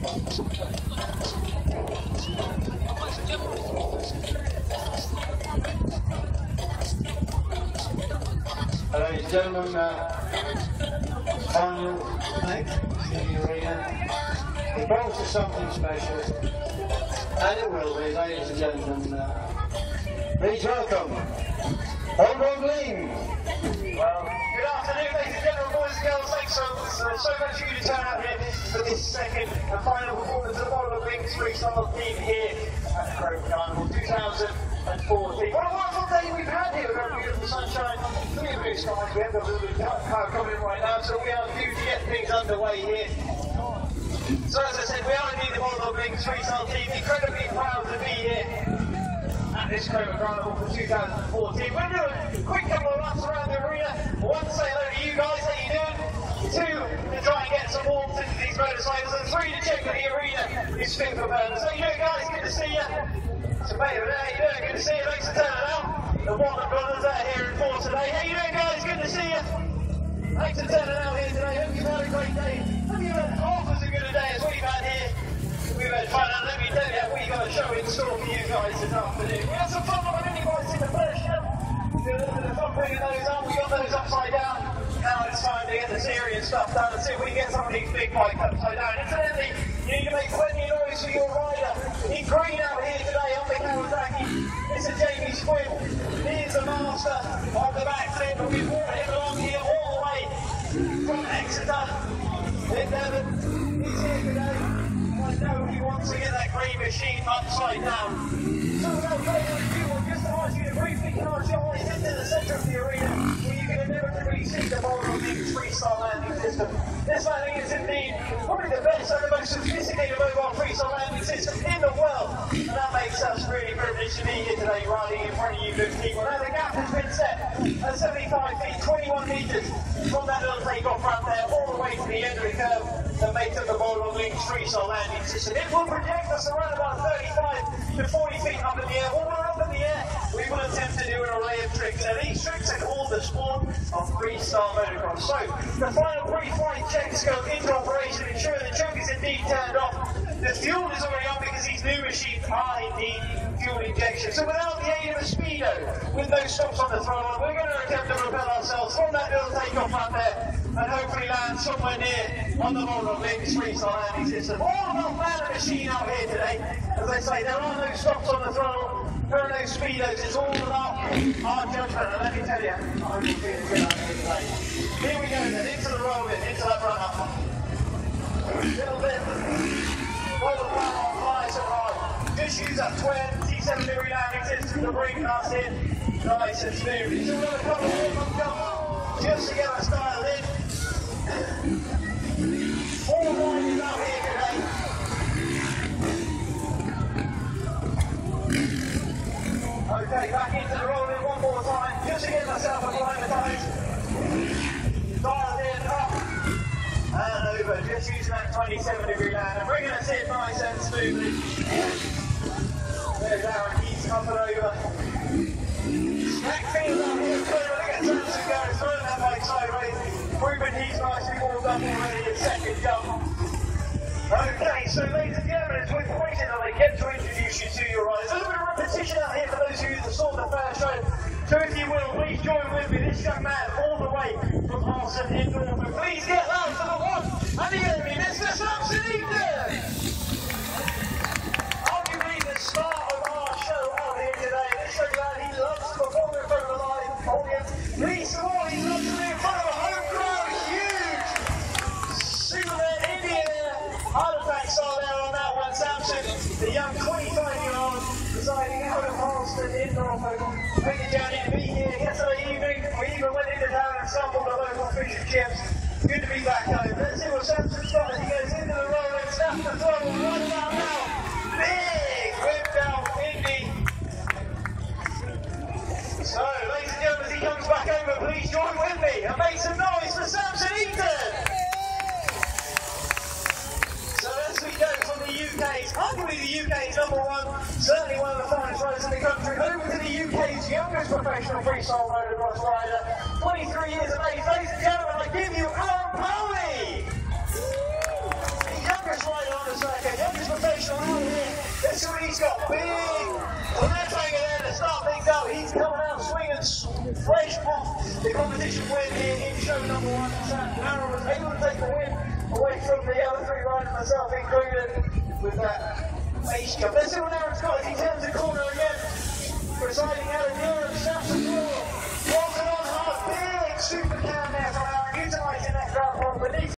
Ladies and gentlemen, uh, final leg in the arena. Something special, and it will be, ladies and gentlemen. Uh, please welcome, Old Ling. Well, good afternoon, ladies and gentlemen, boys and girls. Thanks so, so, much for you to turn out here second and final performance of the Bottle of Wings freestyle team here at Cromer Carnival 2014. What a wonderful day we've had here. We've had beautiful sunshine, clear blue skies. We have got a little bit of coming right now, so we are due to get things underway here. So as I said, we are indeed the Bottle of Wings freestyle team. Incredibly proud to be here at this Cromer Carnival for 2014. We're doing a quick couple of laps around the arena. One, say hello to you guys, how you doing? Two, to try and get some warmth into these motorcycles. And three, to check that the arena is fit for purpose. So you doing guys, good to see you. So mate, how you doing? Good to see you. Thanks for turning out. The Warner brothers are here in force today. How you doing guys? Good to see you. Thanks for turning out here today. Hope you've had a great day. Hope you've had half as good a day as we've had here. We've had fun, and let me tell you, we've got a show in store for you guys this afternoon. We had some fun on the bikes in the first show. Did a little bit of fun bringing those up. We got those upside down. The serious stuff done and see if we get some of these big bikes upside down. Incidentally, you need to make plenty of noise for your rider. In green out here today on the Kawasaki, Mr. Jamie Squibb. He is the master of the backflip, and we brought him along here all the way from Exeter in Devon. He's here today. I know he wants to get that green machine upside down. So without further ado, I'll just ask you to briefly mobile freestyle landing system in the world. And that makes us really privileged to be here today riding in front of you good people. Now the gap has been set at 75 feet, 21 metres from that little takeoff ramp there all the way to the end of the curve that makes up the Volvo Link freestyle landing system. It will project us around about 35 to 40 feet up in the air. When we're up in the air, we will attempt to do an array of tricks. And these tricks are called the sport of freestyle motocross. So, the final pre-flight checks go into operation, ensure the choke is indeed turned off. The fuel is already on because these new machines are indeed fuel injection. So without the aid of a speedo, with no stops on the throttle, we're going to attempt to propel ourselves from that little takeoff up there and hopefully land somewhere near on the Volvo Links freestyle landing system. All about man machine out here today. As I say, there are no stops on the throttle, there are no speedos. It's all about our judgment. And let me tell you, I'm good out here today. Here we go then, into the roll bit, into that run up. Little bit. The. Just use that 27 degree to bring in nice and smooth. Just to get in. All riders out here today. Okay, back into the rolling one more time, just to get myself in, up, and over. Just using that 27 degree land and bringing us in nice and smoothly. There's Aaron, he's coming over. Field out here, clear, look at Samson go, throwing that bike sideways. Ruben, he's nicely warmed up already in second jump. Okay, so ladies and gentlemen, as we've out, I get to introduce you to your riders. A little bit of repetition out here for those of you that saw the first show. So if you will, please join with me, this young man all the way from Arson in Norfolk. Please get loud for the one and the and chips. Good to be back home. Let's see what Samson's got as he goes into the roll and snaps the throttle right about now. Big whip down Indy. So, ladies and gentlemen, as he comes back over, please join with me and make some noise for Samson Eaton. So as we go from the UK's, arguably the UK's number one, certainly one of the finest riders in the country, over to the UK's youngest professional freestyle motocross rider, 23 years of age. Fresh off the competition win in, in show number one. Sam Harrow was able to take the win away from the other three riders, myself included, with that face jump. Let's see what Aaron's got He turns the corner again. Presiding Alan Europe, Sam